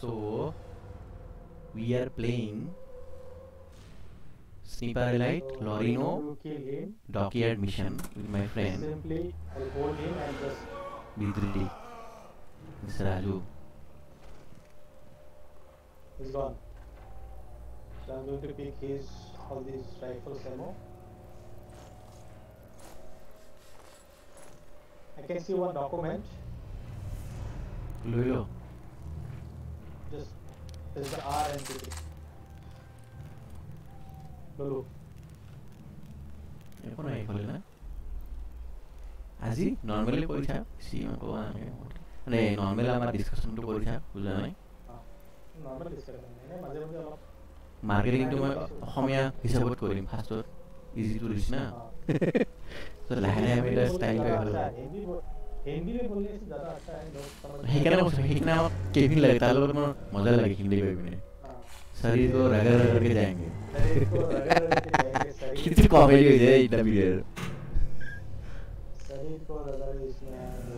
So we are playing Sniper Elite So, Lorino. Dockyard Mission with my friend Simply, I'll hold him and just Bidriti. Mr. Raju. he's gone. So I'm going to pick his all these rifles ammo. I can see one document. Lolo. Just is the R and B. আজি normally পৰীক্ষা সি আমি মানে normal আমাৰ ডিছকাশ্যনটো পৰীক্ষা বুজা নাই মাৰ্কেটিংটো মই অসমীয়া হিচাপত কৰিম ফাৰ্ষ্টত ইজিটো দিছ না লাহে লাহে আমি পাই हिंदी बोल- हिंदी में बोलने से ज्यादा अच्छा है लोग समझ में সেইকাৰণে কৈছোঁ সেইকাৰণে আমাক কেভিন লাগে তাৰ লগত মোৰ মজা লাগে হিন্দী কৰি পিনে हाँ। শৰীৰ को रगड़ रगड़ के जाएंगे शरीर को रगड़ रगड़ के जाएंगे, शरीर- कितनी कॉमेडी हो जाए इतना वीडियो शरीर को रगड़ इसमें है वो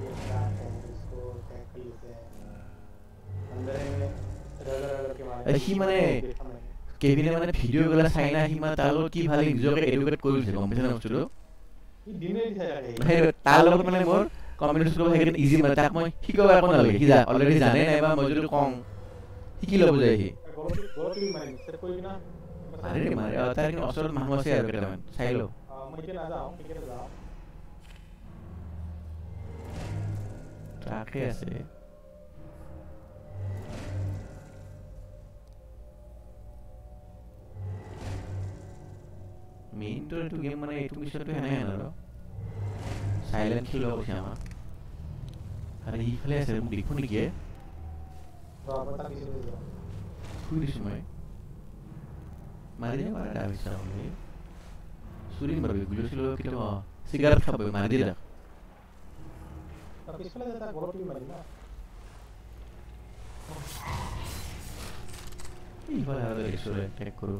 ये ट्रैक है इसको टैग कर लेते हैं अंदर में रगड़ रगड़ के मारे अरे, ही माने- देखा मैंने। কেভিনে মানে ভিডিঅ' গ'লে চাই না সি মানে তাৰ লগত কি ভালে নিজকে এডুকেট কৰি দিছে গম পাইছে না বস্তুটো বা মই যদি কওঁ শিকি লি তাৰ তাকে আছে। মেইনটো এইটো গেম মানে এইটো মিছনটো হেনে হেনে আৰু সাইলেন্ট ফিল হ'ব কিয় আমাৰ আৰে ইফালে আছে মোক দেখোঁ নেকি শুই দিছোঁ মই মাৰি দিয়া পাৰে দাম হিচাপ আমি চুৰিম বাৰু গুলি চুলি কেতিয়াবা চিগাৰেট খাব মাৰি দিয়ে দিয়ক ইফালে আৰু ৰেষ্টুৰেণ্ট এটেক কৰোঁ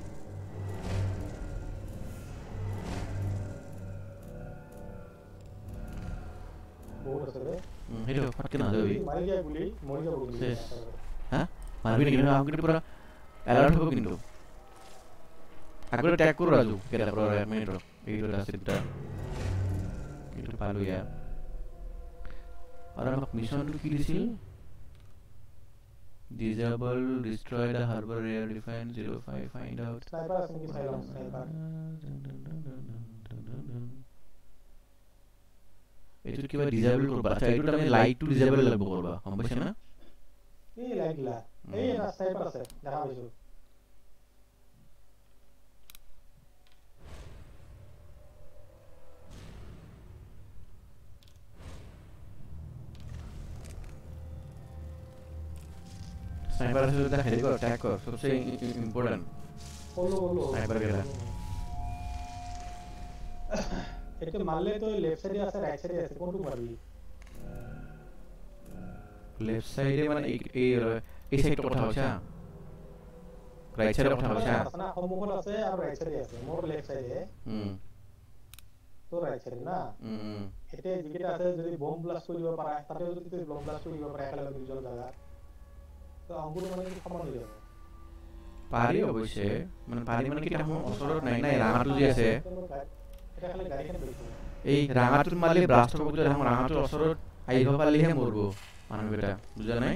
Hidup, pakai nama Dewi. Mana dia buli? Mana dia buli? Hah? Mana dia buli? Aku kira pura. Alarm tu kau kira. Aku kira tak kura tu. Kira pura yang main tu. Hidup dah sedar. Kita palu ya. Orang nak mission tu kiri sil. Disable, destroy the harbor area defense 05, find out. Sniper asing ke silam, sniper. এইটো কিবা disable কৰবা। আচ্ছা এইটো তাৰমানে লাইটটো disable লাগিব কৰবা। গম পাইছা না? এই লাগিলা এই এটা স্নাইপার আছে দেখা পাইছো। স্নাইপাৰ আছে যদি হেৰি কৰ ট্যাগ কৰ সবচে ইম্পৰ্টেণ্ট বলল বলল Sniper কেইটা। এটো মারলে তো লেফট সাইডে আছে রাইট সাইডে আছে কোনটো মারবি লেফট সাইডে মানে এই এই সাইডৰ কথা কৈছা ৰাইট সাইডৰ কথা কৈছা আছে না সন্মুখত আছে আৰু ৰাইট সাইডে আছে মোৰ লেফট সাইডে উম তো ৰাইট সাইডে না? উম এতিয়া যিকেইটা আছে যদি বম ব্লাষ্ট কৰিব পাৰা তাতে যদি তুমি বম ব্লাষ্ট কৰিব পাৰা একেলগে দুজন জাগাত তো অংকুৰ মানে কি সমান হৈ যাব? পাৰি অৱশ্যে মানে পাৰি মানে কি তাহোঁ ওচৰত নাই নাই ৰাঙাটো যে আছে এই রাঙাটোত মালি ব্লাষ্ট হ'ব গ'লে দেখোন ৰাঙাটোৰ ওচৰত আহিব পালিহে মৰিব মানুহকেইটা বুজা নাই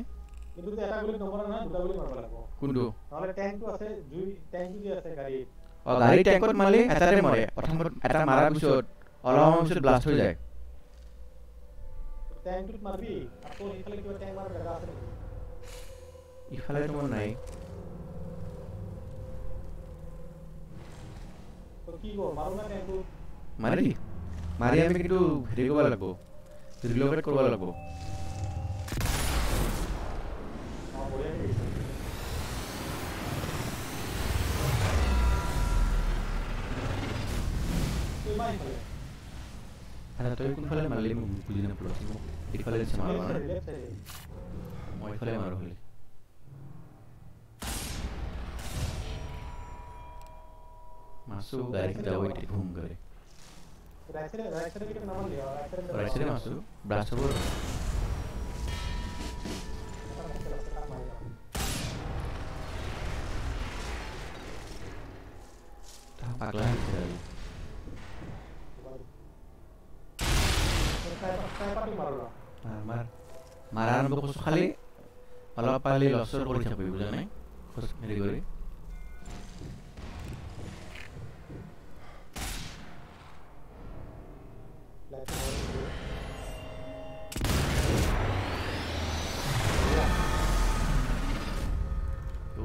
কোনটো অ গাড়ী টেংকত মালি এটাতে মৰে প্ৰথমত এটা মাৰাৰ পিছত অলপ পিছত ব্লাষ্ট হৈ যায় ইফালে তোমাৰ নাই কি কৰ মাৰো না টেংকটো মারি? মারি আমি কিন্তু হেৰি কৰিব লাগিব। ৰিলোকেট কৰিব লাগিব। আচ্ছা তই কোনফালে মাৰিলি বুজি নাপালো। এইফালে দিছে মাৰিব মই এইফালে মাৰো হ'লে। masuk garis gawai di Right masuk, blast dulu. Tapak lagi dari. Marmar. Mararan bukus kali. Kalau apa lagi losor boleh capai bulan nih? Khusus ngeri-ngeri. কৰিছোঁ খালি অলপ পালি লচৰ কৰি থাকবি বুজা নাই খোজ হেৰি কৰি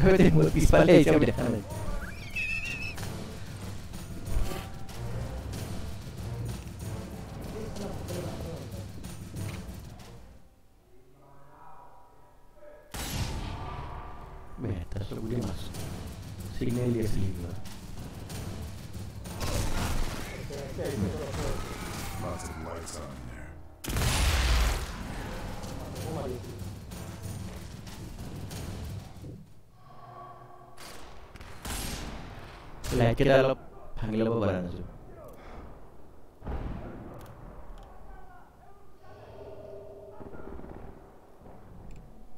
Kötü mu pis palay cam dah. Beh, tak perlu Iya, kita lep panggil apa barang itu.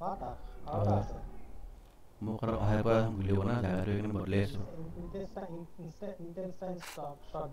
Oh. Mau apa? Beli ini boleh stop stop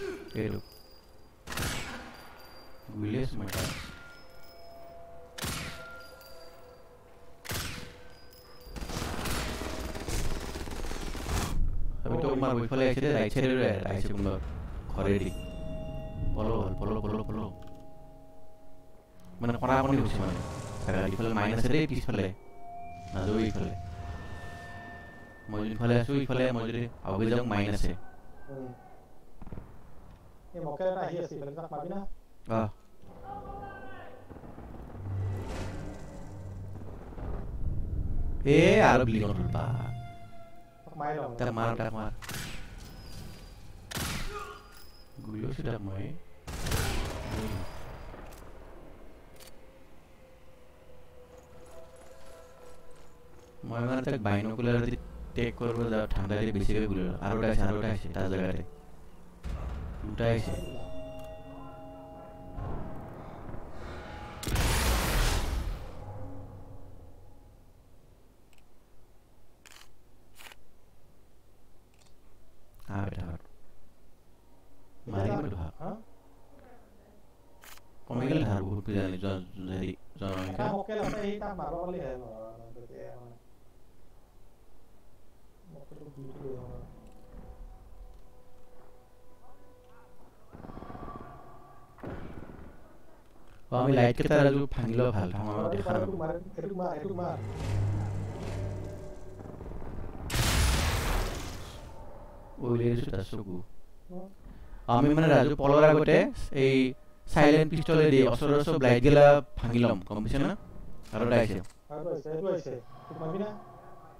Hey, look. Guile's my task. আমি তো মার ওই ফলে আছে রাইট সাইডে আছে কোনো ঘরে দি বলো বলো বলো বলো মানে পড়া পড়ি হচ্ছে মানে সারা ইফালে মাইনাস রে পিছফালে না দৌ ইফালে মই যোনফালে আছো ইফালে মই যদি আগে যাওঁ মাইনাছে আছে উম। এই মকেল এটা আহি আছে ইফালে, তাক মাৰিবি না? আহ এ আৰু বিল্ডিঙত বা তাক মাৰি লওঁ। তাক মাৰ তাক মাৰ গুলি আছো তাক মই মই মানে তাক বাইনকুলাৰ যদি টেক কৰিব যাওঁ ঠাণ্ডা দি বেছিকৈ গুলি লওঁ। আৰু এটা আছে আৰু এটা আছে তাৰ জেগাতে দুটাই অ আমি লাইট কেইটা ৰাজু ভাঙি লোৱা ভাল ভাঙা দেখা তাৰ চকু। আমি মানে ৰাজু পলৰ আগতে এই চাইলেণ্ট পিষ্টলে দি ওচৰৰ চব লাইট গেলা ভাঙি ল'ম গম পাইছে না আৰু এটা আহিছে আৰু এইটো আহিছে, এইটো আহিছে। তোক মাৰিবি না?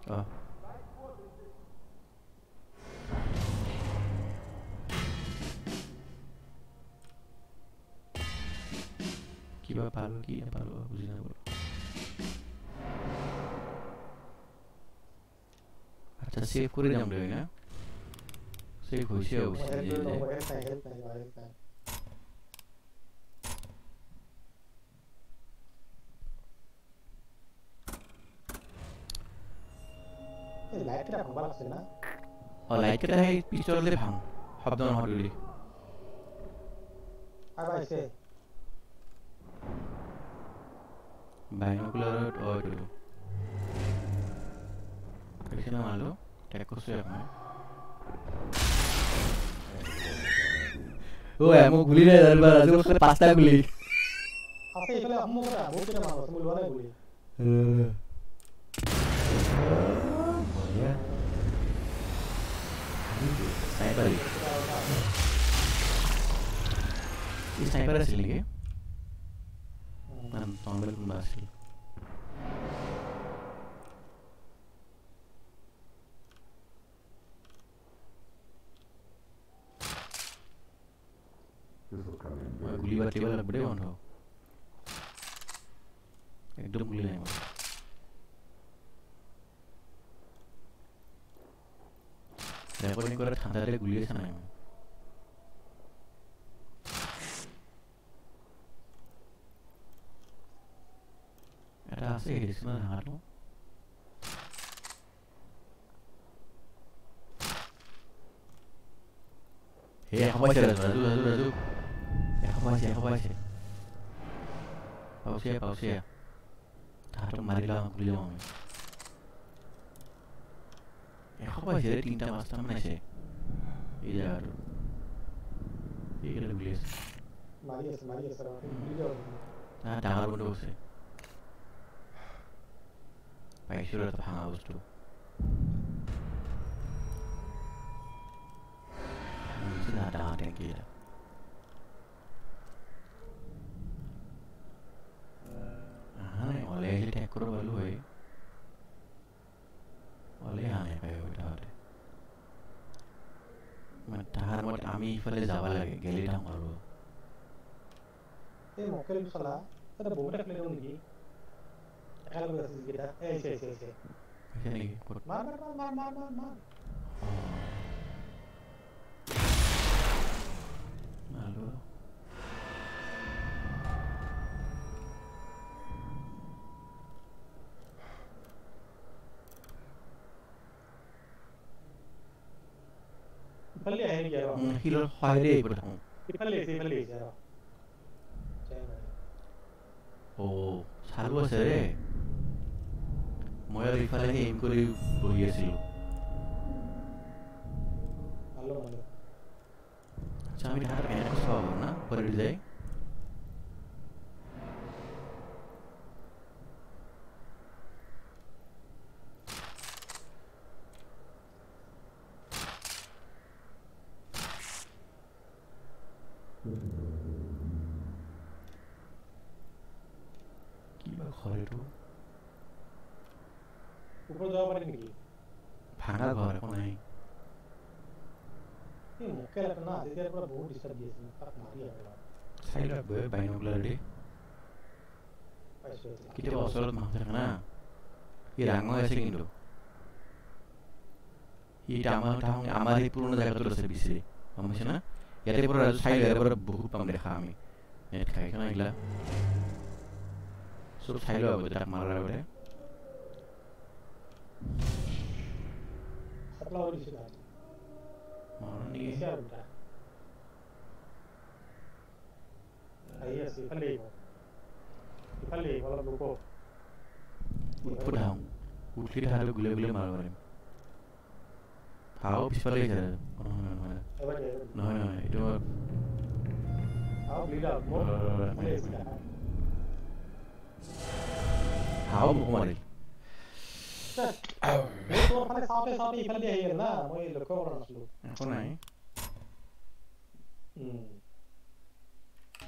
অ Lucky bapak Lucky apa lu aku sih nggak boleh. Ada save kuri jam dua ya. Save kuri sih aku sih. Light kita kembali sih na. Oh light kita hai pistol lebih hang. Habis dong hot dulu. Apa sih? Bangalore Oru. Kayaknya malu, tekus ya apa? Oh, kamu guli deh dari barat, terus kena pasta guli. Apa itu lah, kamu kena, kamu kena malu, kamu luar guli. Ya. Sniper. Ini sniper asli ya? ben normal bir başlayayım. গুলি বা টেবা লাগবে রে বন্ধ একদম গুলি নাই আমার recording করে ঠান্ডাতে গুলি আছে না আমি තාසේ හිරිස්ම හටු Hey, aku baca dah, dah, dah, dah, dah. Aku baca, aku baca. Pausia, pausia. Tahu marilah aku beli orang. Aku baca dia tinta masta mana sih? Iya, ada. Iya, ada beli. Marius, Marius, orang beli orang. Nah, tangan bodoh sih. I should have powers too. Mình sẽ đào đen kia đó. Ahane ole hile tekuro baluwe. Ole hane payo utaote. Matahar mot ami ifale zawa lage gelita maruwa. Hey mokkel khala, tada bodak lego nigi. Akalım burası bir daha. Ey şey şey şey. Bekleyin. Mar mar mar mar mar mar. Nerede o? पिपले है क्या बाबा हिलो हायरे इपड़ हूँ पिपले से पिपले से ओ सालवा सरे ময়ূর ইফালে M করে বহি আচ্ছা আমি ঢাকার ক্যানাকোস পাবো না? যায় वो डिस्टर्ब दिए इसने पाप मारी आहे साईड अप बे কিন্তু এটা আমার ঠাউন আমার এই পুরনো জায়গাটো আছে বিছে বুঝছ না ইয়াতে পুরো সাইড ইয়াতে পুরো বহুত পাম দেখা আমি নেট খাই কেন এগুলা সব সাইড হবে তাক মারার আগতে মারনি এসে আর আৰু দুটা আহি আছে ইফালে আহিব ইফালে আহিব অলপ ৰ'ব উঠো ধাওঁ উঠি তাহাঁতক গুলিয়াই গুলিয়াই মাৰিব পাৰিম ভাও পিছফালে আহিছে আৰু। অ, নহয় নহয় এবাৰ দে, এবাৰ দে। নহয় নহয় এইটো মই আহক লিডাৰ মোৰ ৰ, ৰ, ৰ, ইফালে আহিছে ৰ। দেখা। ভাও মোক মাৰিল মই তোৰ ফালে চাওঁতে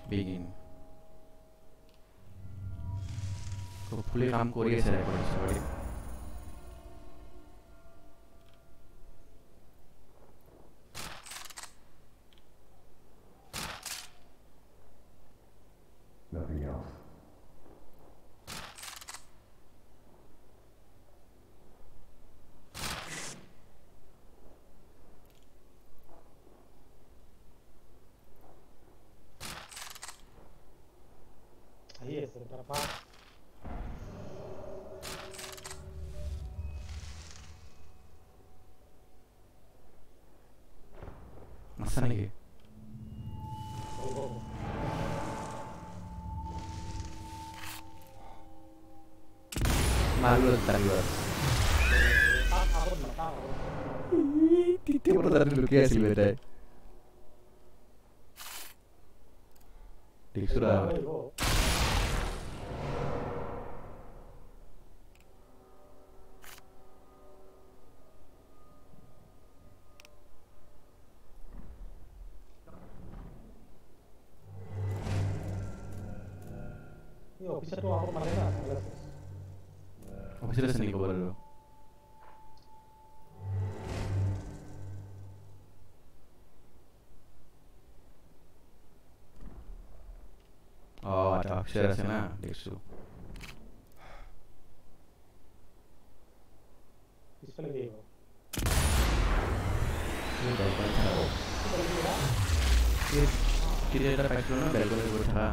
begin. 그 플레이 람고 리셋을 해버리죠. malu ntar gue titik pertanyaan dulu ya sih beda dik sudah Yo, bisa tuh aku. 싫어서 니가 버려. 아, 딱 싫어서나 넥수. 이스라엘이요. किरेटा पैक्ट्रोल में बेलगोल था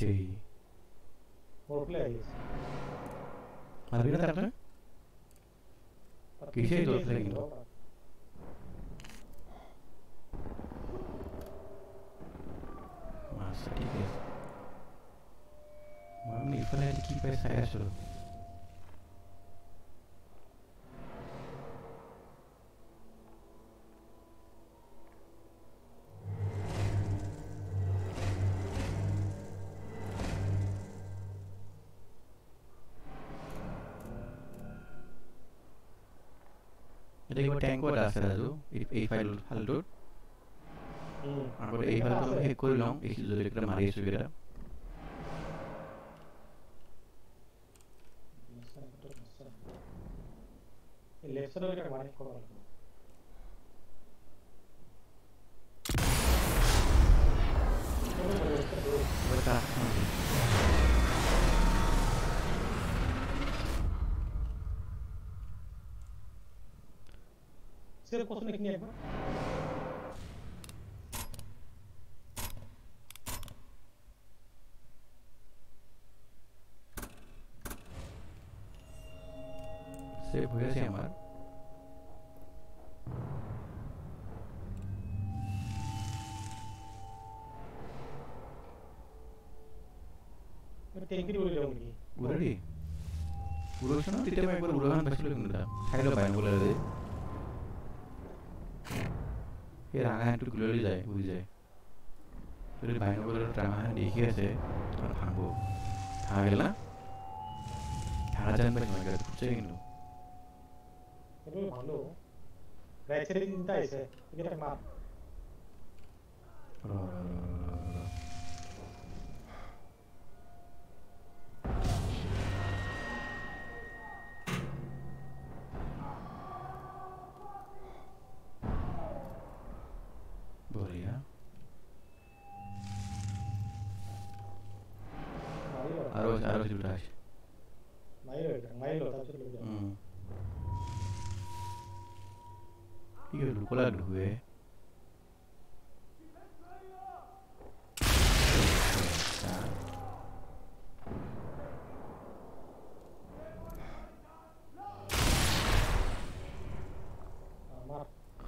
three. More players. Are we not there? Okay, এতিয়া কিবা টেংকো এটা আছে ৰাজু এই- ফাইল ফাইলটোত Hmm. আগতে এই ফাইলটো শেষ কৰি লওঁ এই মাৰি আছোঁ কেইটা হাঁহটো গুললি যায় উৰি যায় যদি ৰাঙা হাঁহ দেখি আছে ভাঙব ভাঙা গেল না ভাঙা যেন পাইছোঁ মই গাড়ীত ফুটছে কিন্তু Itu malu. Right side cinta ya, sir.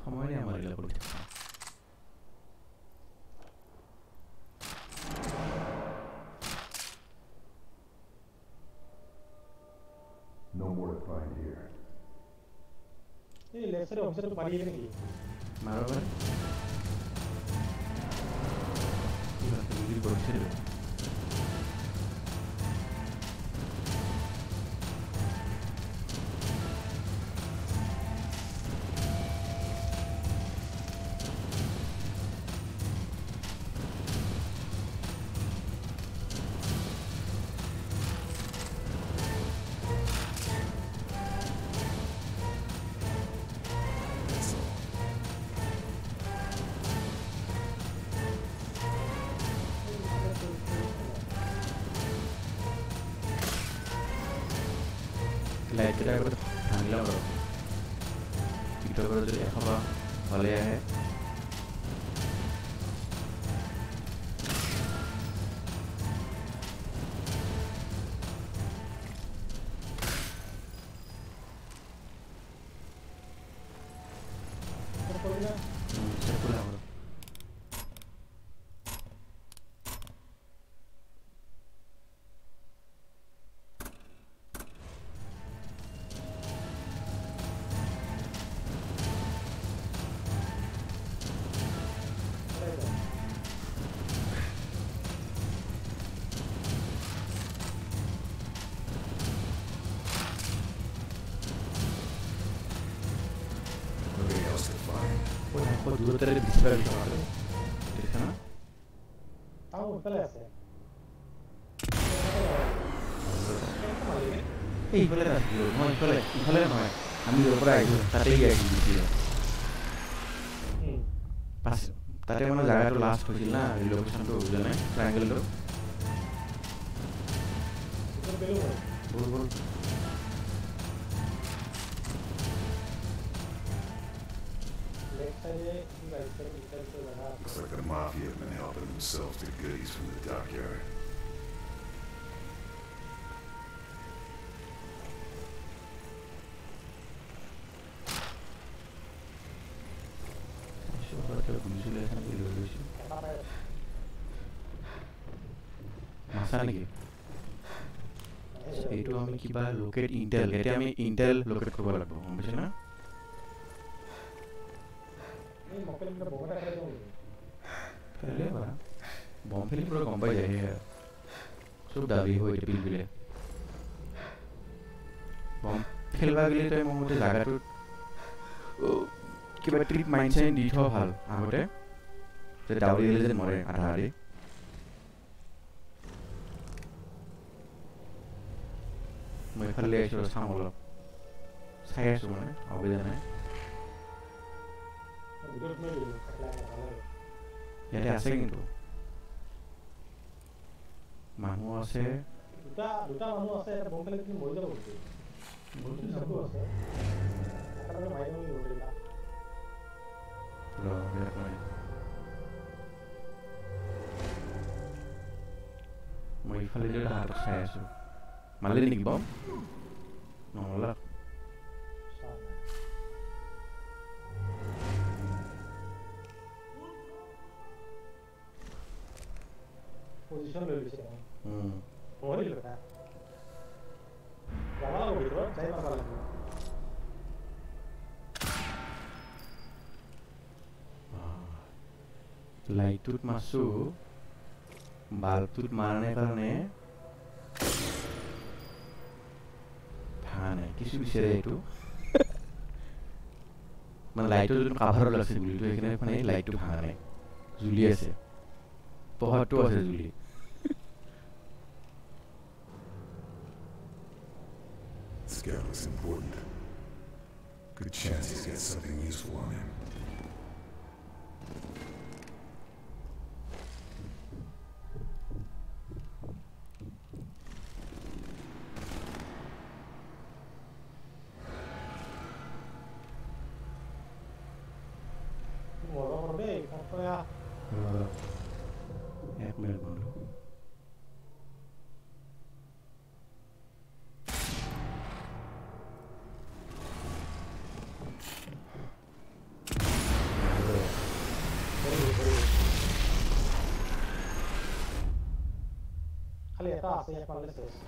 Hamar yamarıyla politik. No more to find here. Hey, lesser officer to party again. Maravan. You tere dispera di fare. Trisana? Ah, vuoi quella essere? এই ফেলে রাখি নয় ফেলে ফেলে নয় আমি ওর উপরে একজন তাতে গিয়ে একজন দিচ্ছিল পাশে তাতে মানে জায়গাটা লাস্ট হয়েছিল না লোকেশ্যনটো বুঝে নেয় ট্রায়াঙ্গেলটা Looks like the Mafia have been helping themselves to goodies from the dockyard. বুজিছিলোঁ এখন লৈ গৈছোঁ এটা পাই নাচা নেকি এইটো আমি কিবা লোকেট ইণ্টেল এতিয়া আমি ইণ্টেল লোকেট কৰিব লাগিব গম পাইছে না Ini perlu kompai ya iya ସୁବିଧା ହୋଇ ପିଲବିଲେ ବମ୍ ଖେଲବା ଗଲେ ତ ମୁଁ ଗୋଟେ ଜାଗାটো কিবা ট্ৰিপ মাইণ্ড চাইণ্ড দি থোৱা ভালো আগতে যে ডাউৰি গ'লে যেন মৰে আধা মই ফালে আহিছোঁ চাম অলপ চাই আছোঁ মানে অসুবিধা নাই ইয়াতে আছে কিন্তু মানুহ আছে দুটা দুটা মানুহ আছে এটা বম খেলি তুমি মৰি যাব কিন্তু চকু আছে এটা মানে মাৰি দিওঁ নেকি গোটেইকেইটা ৰ, ইয়াত নাই। মই ইফালে যে তাহাঁতক চাই আছোঁ মাৰিলে নেকি বম নহ'লা চোৱা নাই পজিশ্যন লৈ লৈছে মই উম। মৰি দিলোঁ এটা যাব লাগিব ভিতৰত যাই পাব লাগিব লাইটটোত মাৰছোঁ বাল্বটোত মাৰা নাই কাৰণে ভাঙা নাই কিছু বিচাৰে এইটো মানে লাইটৰ যোনটো কাভাৰত লাগছে গুলিটো সেইকাৰণে মানে এই লাইটটো ভাঙা নাই জ্বলি আছে পোহৰটো আছে জ্বলি Guy looks important. Good chance he's got something useful on him. passeja con el exceso.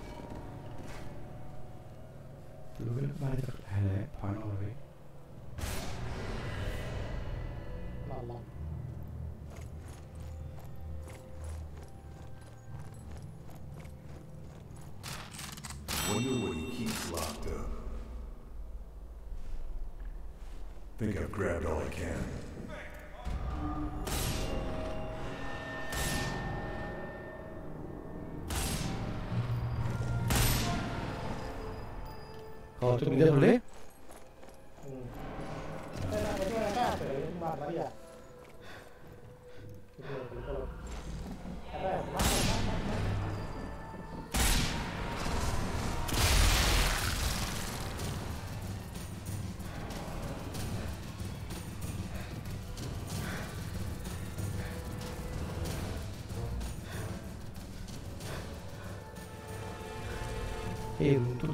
Oportunidad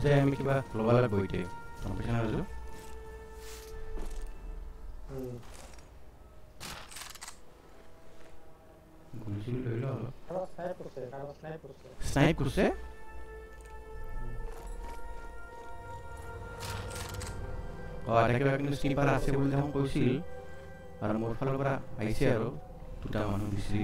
বুঝাই আমি কিবা লব লাগবো এটাই স্নাইপ করছে আছে বলে যখন কইসিল আর মোর ফলের পর আইসি আর দুটা মানুহ দিছিল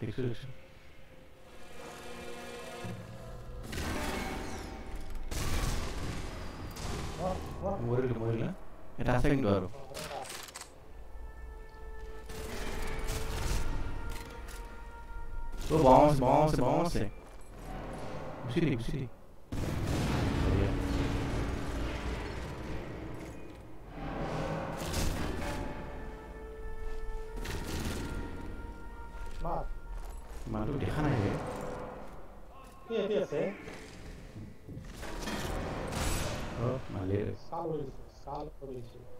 Tem Xuxa. Morreu, morreu, né? Ele tá, tá saindo do aro. Tô bom, bom, bom, bom, bom. Não se liga, não se liga. provinces, South provinces.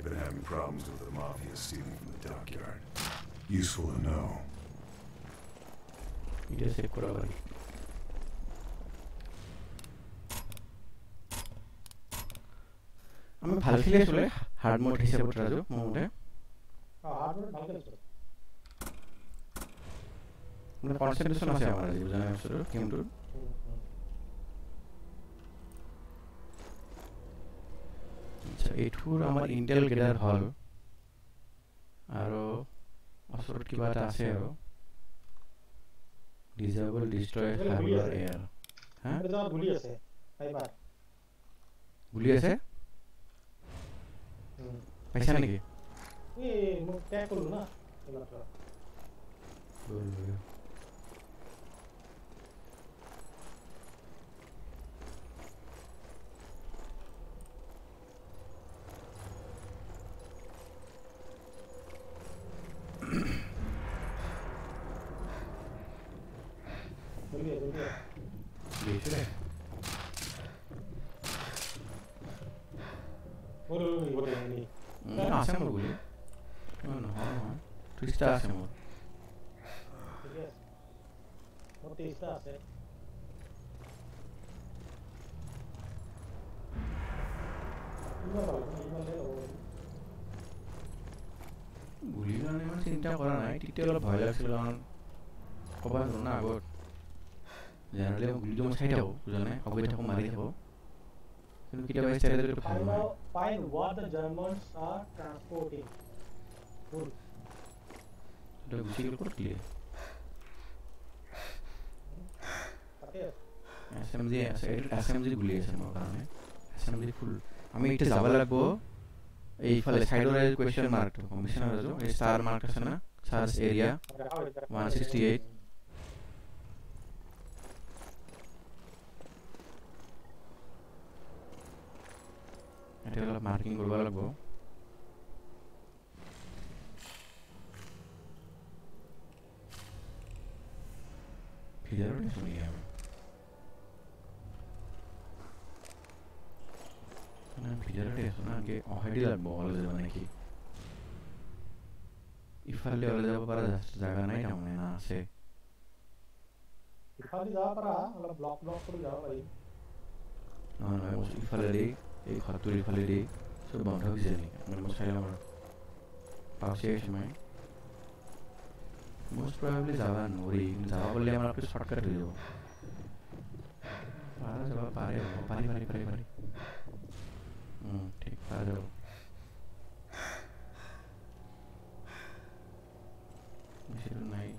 They've been having problems with the Mafia stealing from the dockyard. Useful to know. এতিয়া check কৰা পাৰি আমি ভাল খেলি আছোঁ hard mode হিচাপত ৰাজু মোৰ মতে হার্ডওয়্যার ভালো খেলছো মানে কনচেনট্ৰেশ্যন আছে আমাৰ আজি বুজা নাই বস্তুটো গেমটোৰ এইটোৰ আমাৰ ইণ্টেল গেডাৰ হ'ল। আৰু ওচৰত কিবা এটা আছে আৰু। ডিজেবল ডিষ্ট্ৰয় আছে। এয়াৰ হা? আছে। গুলি আছে? পাইছা নেকি? এই মোক ট্ৰেক কৰিলোঁ না এইমাত্ৰ জলদি আহ, জলদি আহ। গৈছিলে মোৰ লৈ লৈ গোটেই খিনি। উম, আছে মোৰ গুলি নহয় নহয় নহয় ত্ৰিছটা আছে মোৰ ঠিকে আছে মোৰ তেইছটা আছে কিমান পালোঁ? কিমানহে ল'ব পাৰি? গুলিৰ কাৰণে ইমান চিন্তা কৰা নাই তেতিয়া অলপ ভয় লাগিছিল কাৰণ ক'ব নোৱাৰো না আগত জেনেৰেলি মই গুলিটো মই চাই থাকোঁ দুজনে অগৈ থাকো মারি থাকো কিন্তু কিটা বাইস চাই ষ্টেটাছটো ভালো না fine what the Germans are transporting তো গুচি গ'ল ক'ত গ'লে এসএমজি আছে এছেম্বলি গুলি আছে আমার কারণে এসএমজি ফুল আমি এতিয়া যাব লাগিব এইফালে সাইডৰ কুৱেশ্যন মাৰ্কটো গম পাইছা না স্টার মার্ক আছে না সার্চ এরিয়া 168 এতিয়া অলপ মাৰ্কিং কৰিব লাগিব ভিতৰতে শুনি আমি না ভিতৰতে আছো না কি অহাই দি লাগব ওলাই যাব নেকি ইফালে ওলাই যাব পৰা জাগা নাই তাৰমানে না আছে ইফালে যাব পাৰা एक hatuli khaliri sebanyak jadi memang saya orang pasir cuma most probably zawan ori zawan boleh amar apni short कर लियो पारा जब पारे पारी पारी पारी पारी हम्म ठीक पारे मिशन नहीं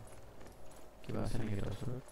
क्या बात है नहीं करता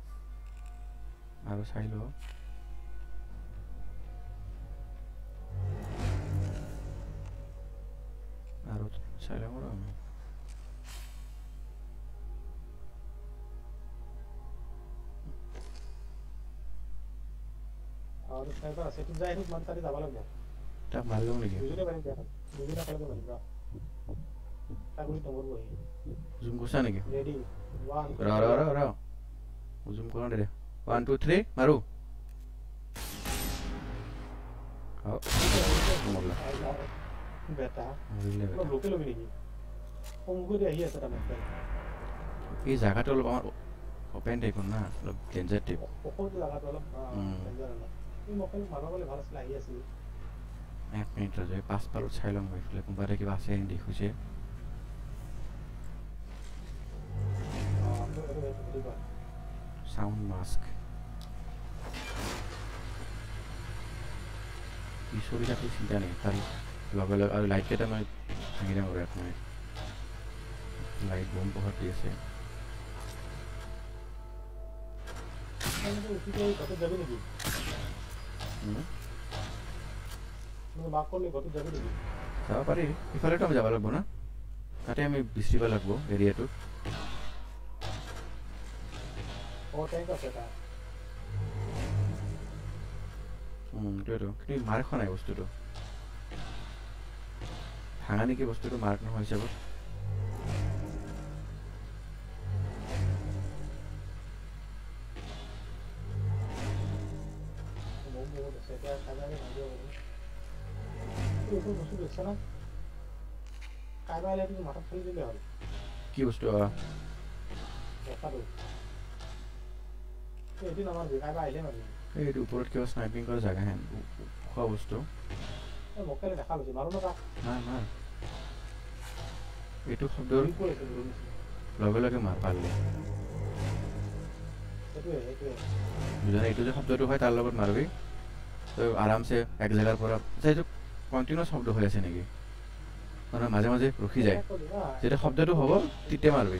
আৰু চাই লওঁ আৰু চাই লওঁ আমি নেকি ৰ সি জুম কৰিছা নেকি ৰ ৰ ৰ জুম কৰা দে অংকুৰি আহি আছে তাৰমানে এই জাগাটো অলপ আমাৰ অপেন টাইপৰ না অলপ ডেঞ্জাৰ টাইপ এক মিনিট ৰাজু এই পাঁচপালত চাই ল'ম এইফালে কোনোবা এটা কিবা আছে দেখুছে আমি যাব লাগিব না তাতে আমি বিচৰিব লাগিব এৰিয়াটোত মাৰ খোৱা নাই বস্তুটো ভাঙা নেকি বস্তুটো মাৰ নহয় হিচাপত কি বস্তু এইটো আহিলে ওপৰত কিবা স্নাইপিং কৰা জেগা হেন ও- ও- খোৱা বস্তু? এই মোকেলে দেখা পাইছে মাৰো না তাক। নাই নাই। এইটো শব্দৰ কৰিছে। লগে লগে মাৰ পাৰিলে। সেইটোৱে বুজা এইটো যে শব্দটো হয় তাৰ লগত মাৰবি। তই আৰামছে এক জেগাৰ পৰা এইটো কণ্টিনিউৱাছ শব্দ হৈ আছে নেকি? মানে মাজে মাজে ৰখি যায়। যেতিয়া শব্দটো হ'ব তেতিয়া মাৰবি।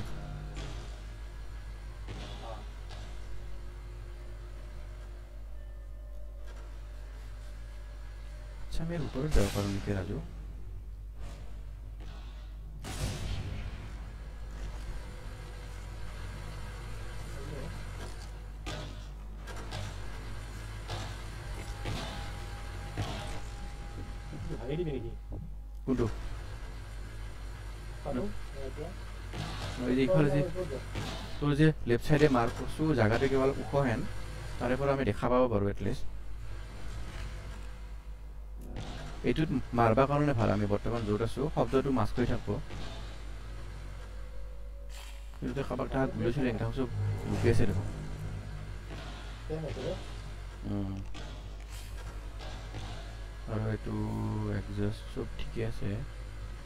আসামের উপরের দরকার লিখে রাজু কোনটো ওই যে লেফট সাইডে মার্ক করছ জায়গাটা কেবল ওখ হেন তারপর আমি দেখা পাব পারো এটলিস্ট এইটোত মাৰবা কাৰণে ভাল আমি বৰ্তমান য'ত আছোঁ শব্দটো মাছ কৰি থাকিব কিন্তু কাৰোবাক তাহাক বুলিছিলোঁ এনেকুৱা চব লুকি আছে উম। আৰু এইটো একজাষ্ট চব ঠিকে আছে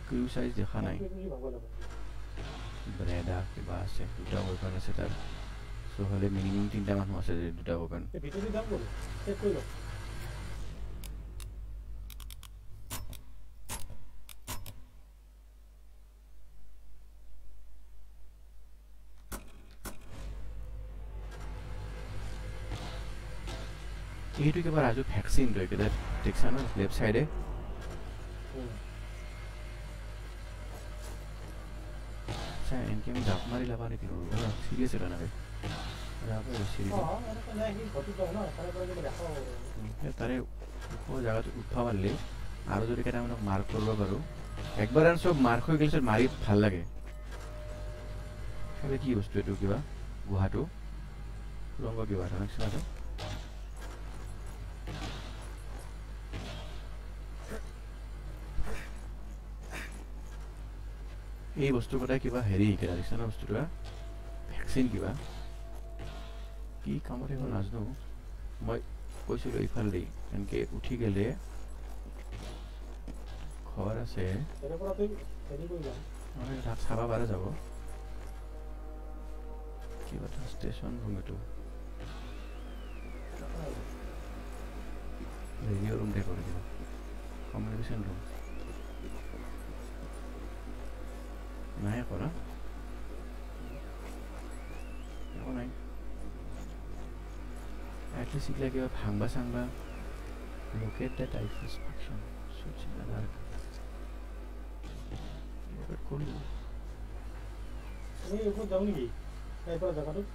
ক্ৰিউ চাইজ দেখা নাই। ব্ৰেডা কিবা আছে দুটা ৱেপন আছে তাত। চ' হ'লে মিনিমাম তিনিটা মানুহ আছে দুটা ৱেপন এইটো কিবা ৰাজু ভেকচিনটো এইকেইটা দেখিছা ন লেফ্ট চাইডে আচ্ছা এনেকৈ আমি জাপ মাৰি ল'বা নেকি? চিৰিয়াছ এটা নাই তাৰে ওখ জেগাটো উঠবা পাৰিলে আৰু যদি কেইটামানক মাৰ্ক কৰিব পাৰোঁ। একবাৰ আৰু চব মাৰ্ক হৈ চব মাৰি ভাল লাগে। কি বস্তু এইটো কিবা? গুহাটো? ৰংগ কিবা এটা। এই বস্তুৰ কথা কিবা হেৰি শিকে দেখিছা না বস্তুটো ভেকচিন কিবা কি কামত আহিব নাজানো মই কৈছিলোঁ ইফালেদি এনেকৈ উঠি গ'লে ঘৰ আছে তাত চাব পাৰে যাব কিবা এটা ষ্টেচন এইটো ৰেডিঅ' ৰুম টাইপৰ কিবা কমিউনিকেশ্যন ৰুম নাই কৰা একো নাই এটলিষ্ট এইগিলা কিবা ভাংবা চাংবা লোকেট দ্য টাইফাছ ফাংচন চুইচ আধাৰ কাৰ্ড কৰিলোঁ তুমি ওপৰত যাওঁ নেকি তাৰ পৰা জেগাটোত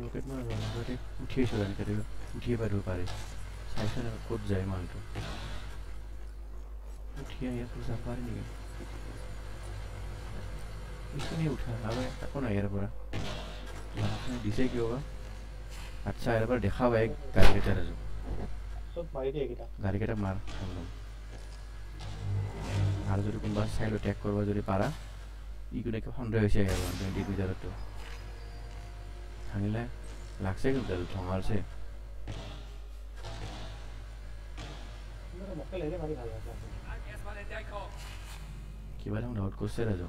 লোকেট মই লগতে উঠি আহিছোঁ এনেকৈ দেখো উঠিয়ে পাৰিব পাৰে চাইছোঁ না ক'ত যায় মালটো উঠি আহি আছোঁ যাব পাৰি নেকি আৰু একো নাই ইয়াৰ পৰা মানুহখিনি দিছে কিয় বা আচ্ছা ইয়াৰ পৰা দেখা পায় গাড়ীকেইটাৰ আছো চব মাৰি দিয়ে এইকেইটা গাড়ীকেইটা মাৰ একদম আৰু যদি কোনোবা চাইড টেক কৰিব যদি পাৰা ই কোনে সন্দেহ হৈছে আৰু টুৱেণ্টি টুইটাৰতো ভাঙিলে লাগছে কিন্তু ভাল লাগে কিবা দেখোন ডাউট কৰিছে ৰাজু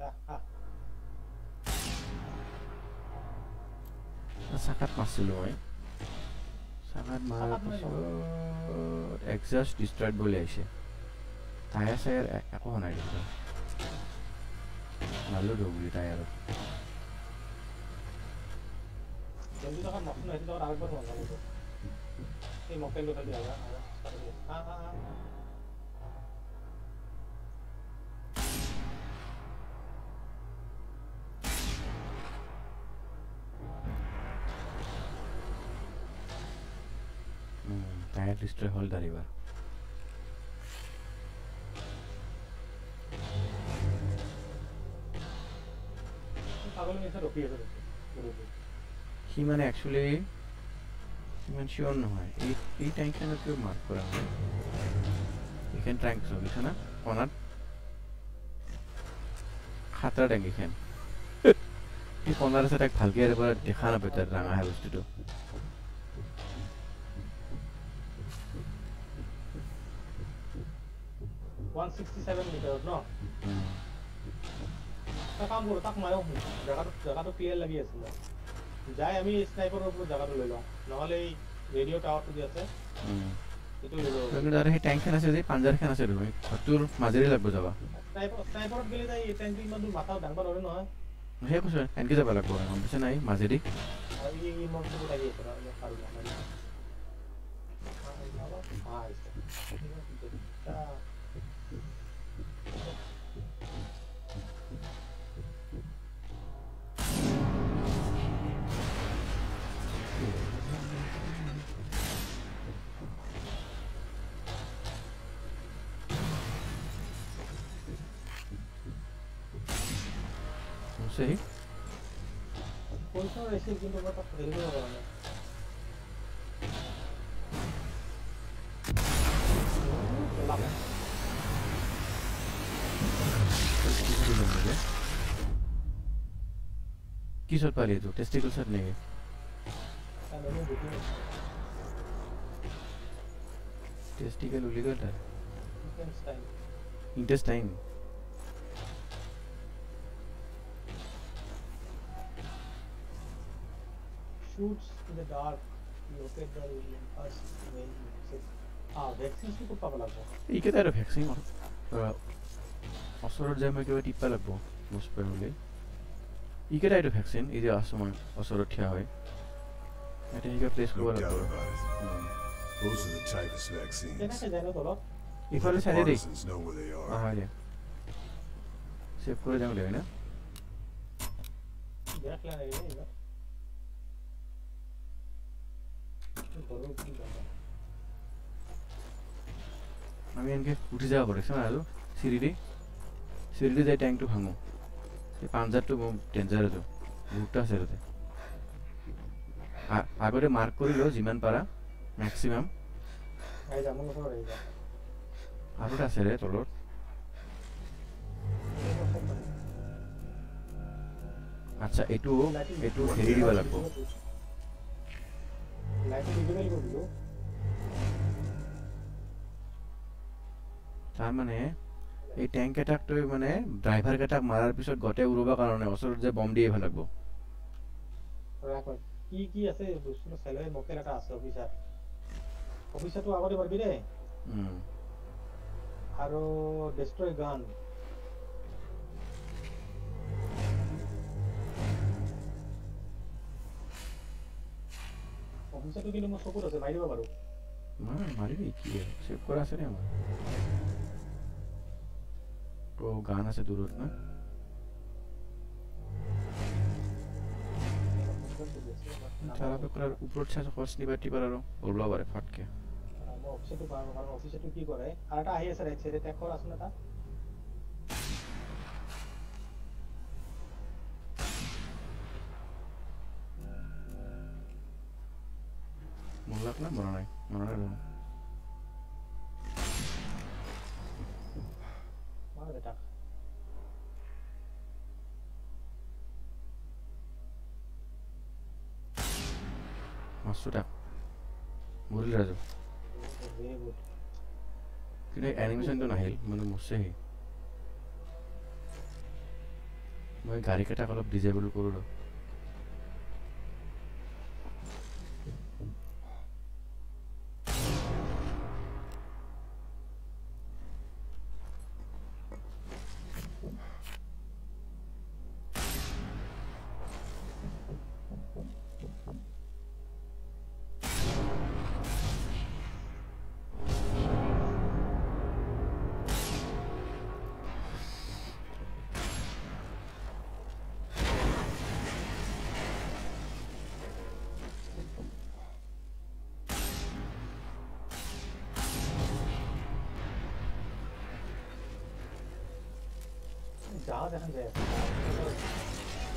আহ আহ চাকাত মাৰিছিলোঁ মই চাকাত মাৰাৰ চাকাত মাৰি পিছত একজাষ্ট ডিষ্ট্ৰইড বুলি আহিছে টায়াৰ চায়াৰ এ- একো হোৱা নাই কিন্তু মাৰিলোঁ দিওঁ ডিস্ট্রয় হলদার এবার পাগল মেসে রকি আছে। সি মানে অ্যাকচুয়ালি ইমান শিওর নহয়। এই এই ট্যাঙ্কখানে কেউ মার্ক করা হয়। এখানে ট্যাঙ্ক চলিছে না? কণাত সাতটা ট্যাঙ্ক এইখান এই কণাৰ আছে তাক ভালকে এবাৰ দেখা নাপায় তাত ৰঙা হয় বস্তুটো। ন? কাম কৰোঁ তাক মায়ো জেগাটো জেগাটো ক্লিয়াৰ লাগি আছিলে। যাই আমি স্নাইপাৰৰ ওপৰত জেগাটো লৈ লওঁ। নহ'লে এই ৰেডিঅ' টাৱাৰটো যে আছে। से ही की सर पाली तू टेस्टिकल सर नहीं है टेस्टिकल उलीगल है intestine Shoots in the dark. Locate the first main message. Ah, vaccines টো ক'ত পাব লাগিব? এইকেইটা আৰু ভেকচিন ধৰা ওচৰত যাই মই কিবা টিপা লাগব মুস্পে বুলি এইকেইটা এইটো ভেকচিন এই যে আছোঁ মই ওচৰত থিয়া হয় এতিয়া সেইকেইটা প্লেচ কৰিব No doubt লাগিব about it. Um. Those are the typhus vaccines. কেনেকে যায় ন তলত? ইফালে The চাইডে দেই partisans know where they অঁ are. হয় দিয়া ছেভ কৰি যাওঁ লাগিব না আমি এনেকৈ উঠি যাব পাৰিছোঁ না আৰু। চিৰি দি চিৰি দি যাই টেংকটো ভাঙো। এই পাঞ্জাৰটো বহুত ডেঞ্জাৰ এইটো। বহুতটা আছে তাতে। আগতে মাৰ্ক কৰি লওঁ যিমান পাৰা মেক্সিমাম। আৰু এটা আছে ৰে তলত। আচ্ছা এইটো এইটো হেৰি দিব লাগিব। তার মানে এই ট্যাঙ্ক অ্যাটাকটোই মানে ড্রাইভার অ্যাটাক মারার পিছত গোটেই উৰুবা কাৰণে ওচৰত যে বম দিয়ে ভালো লাগব কি কি আছে? বস্তু স্যালারি মকেল এটা আছে অফিসার অফিসারটো আগতে পারবি রে হুম আৰু ডেস্ট্রয় গান অফিসাৰটো কিন্তু মোৰ চকুত আছে মাৰি দিব পাৰোঁ মাৰিবি কি? চেভ কৰা আছেনে আমাৰ অ' গান আছে দূৰত না? চালাবে করার উপর ছাড় খরচ নিবার টিবার আর। ওরলা বারে ফাটকে। অফিসে তো অফিসে তো কি করে? আরেকটা আহি আছে রাইট সাইডে ত্যাগ করা আছে না তা। মনে রাখ না মনে নাই মনে রাখ না। পাঁচশো টাকা। ভুল রাজু। কিন্তু অ্যানিমেশনটো নাহিল মানে মুছেহি মই গাড়ীকেইটাক অলপ ডিজেবল কৰোঁ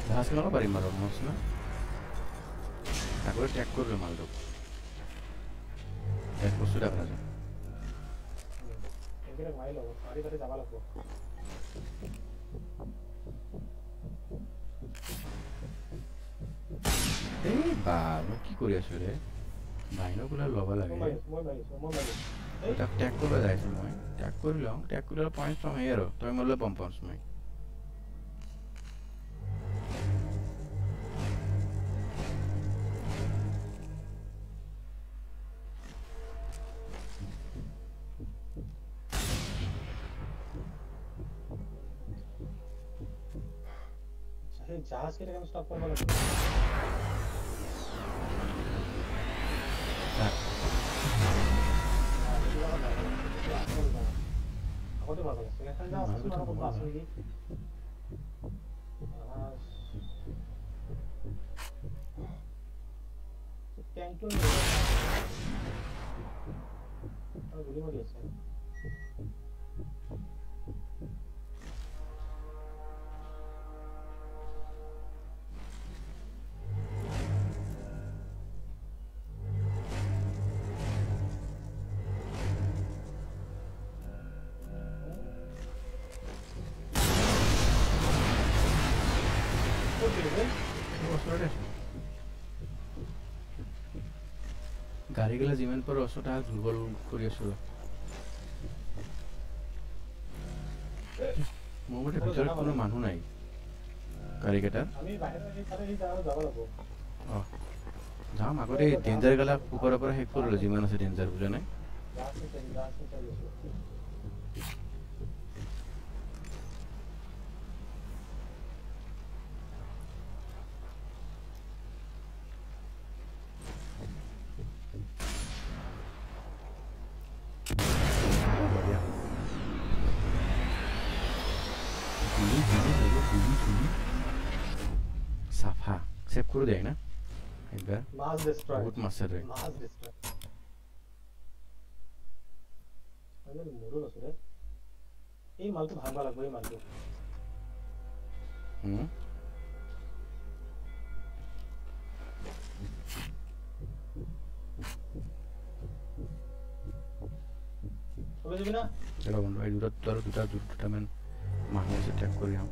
ভাসগুলো পারি মারো মস না? তারপরে ট্যাগ করবে মালডো ট্যাগ করছ ডাকা যায় এই বাবা, কি করে আসো রে? বাইনোকুলার লবা লাগে। ট্যাগ করলে যাইছো মই ট্যাগ কৰিলোঁ ট্যাগ কৰিলে পইণ্ট পাম সেই আৰু তই মোলৈ বম পাম फिर स्टॉप पर গাড়ীগিলা যিমান পাৰোঁ ওচৰতে আহ দুৰ্বল কৰি আছোঁ। মোৰ মতে ভিতৰত কোনো মানুহ নাই। যাব লাগিব যাম আগতে এই ডেঞ্জাৰ গেলা ওপৰৰ পৰা শেষ কৰিলোঁ যিমান আছে ডেঞ্জাৰ বুজা নাই। একবাৰ মাছ ডিষ্ট্ৰয় বহুত মাছ আছে মাছ ডিষ্ট্ৰয় আমি মোৰো আছো ৰে এই মালটো ভাঙবা লাগব এই মালটো। হুম? চলে যাবি না? চলো বন্ধু এই দুটাত আৰু দুটা দু- দুটামান মানুহ আছে ট্ৰেক কৰি আহোঁ।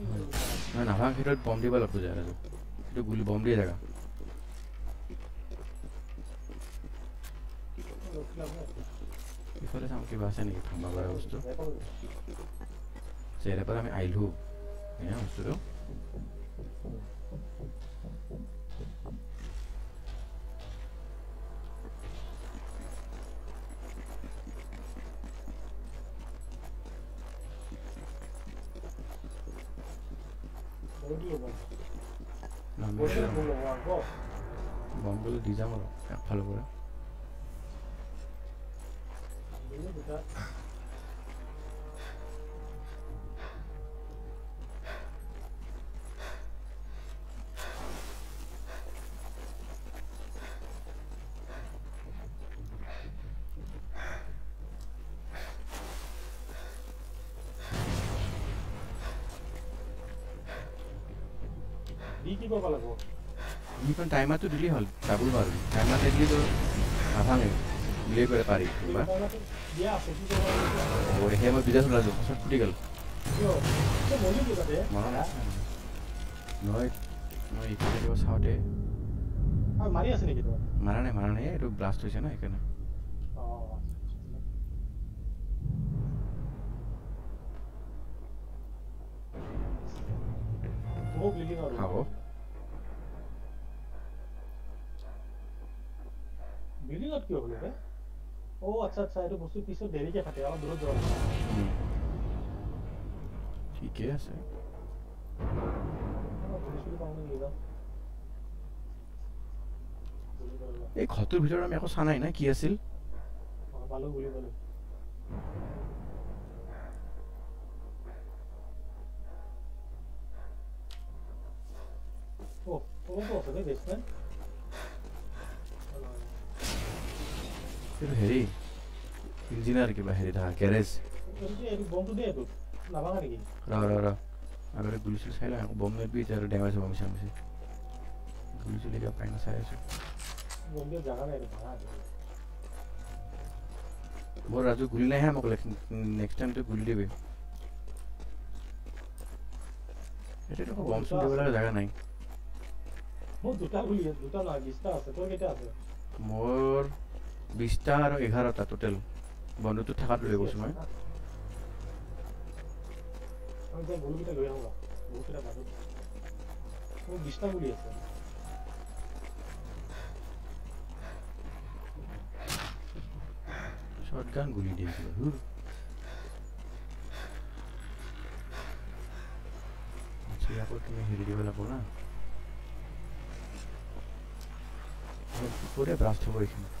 ৰ। এই গুলি নহয় নাভাং ভিতৰত বম দিব লাগিব জেগাটো সেইটো গুলি বম দিয়ে জেগা ৰখিলাম নে? ইফালে চাওঁ কিবা আছে নেকি ভাঙা পৰা বস্তু ৰেকৰ্ড যেৰে পৰা আমি বমটো দি যাম আৰু একফালৰ পৰা দিলে দুটা। দি কি কৰিব লাগিব ইখন টাইমাৰটো দিলেই হ'ল ডাবুল মাৰিবি টাইমাৰ নিদিলেতো নাভাঙে বুলিয়ে কৰে পাৰি বা দিয়া আছে কি কৰিব লাগিব অঁ সেই মই বিজা চলাইছোঁ পাছত ফুটি গ'ল? মনত আছে নহয় মই ইফালে দিব চাওঁতে। মাৰি নাই মাৰা নাই এইটো ব্লাষ্ট হৈছে ন সেইকাৰণে। অঁ মোক লিলি নোৱাৰো খাব। বিল্ডিঙত কিয় বোলে ৰে অ' আচ্ছা আচ্ছা এইটো বস্তু পিছত দেৰিকে থাকে অলপ দূৰত যাব। ঠিকে আছে। এই ঘৰটোৰ ভিতৰত আমি একো চা নাই না কি আছিল basement? এইটো হেৰি ইঞ্জিনিয়াৰ কিবা হেৰি থকা গেৰেজ ৰ ৰ ৰ আগতে গুলি চুলি চাই লওঁ আকৌ বম এতিয়া আৰু ডেমেজ হ'ব মিছা মিছি গুলি চুলি কিবা পাই না চাই আছোঁ। মোৰ ৰাজু গুলি নাইহে মোক নেক্সট টাইমটো গুলি দিবি আকৌ বম চম দিবলৈ জেগা নাই মোৰ দুটা গুলি দুটা নহয় বিশটা আছে তোৰ কেইটা আছে মোৰ বিছটা আৰু এঘাৰটা টোটেল বন্ধুটো থকাটো লৈ গৈছোঁ মই বিশটা গুলি আকৌ তুমি হেৰি দিব লাগিব না হ'ব এইখিনি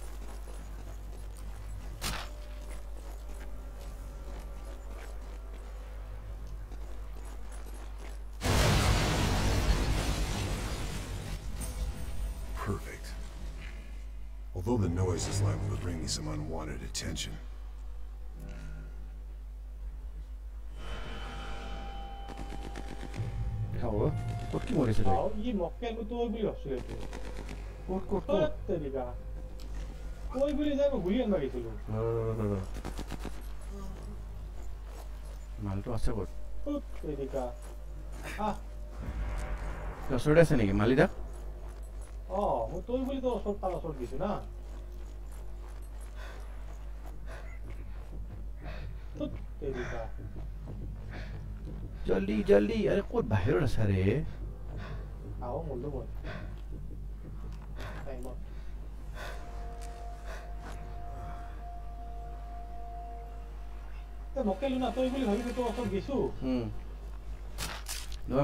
some unwanted attention. খাব ক'ত কি মৰিছে তাই আও, ই মক্কেলটো তই বুলি ভাবছিলো এইটো ক'ত ক'ত ক'ত ধেৎ তেৰিকা। তই বুলি যাই মই গুলি আনবা গৈছিলো ৰ, ৰ, ৰ, ৰ, ৰ। মালটো আছে ক'ত ধেৎ তেৰিকা। আহ সি ওচৰতে আছে নেকি মালিদা অ মই তই বুলি তো ওচৰত তাৰ ওচৰত দিছো না ক'ত বাহিৰত আছা ৰে আহো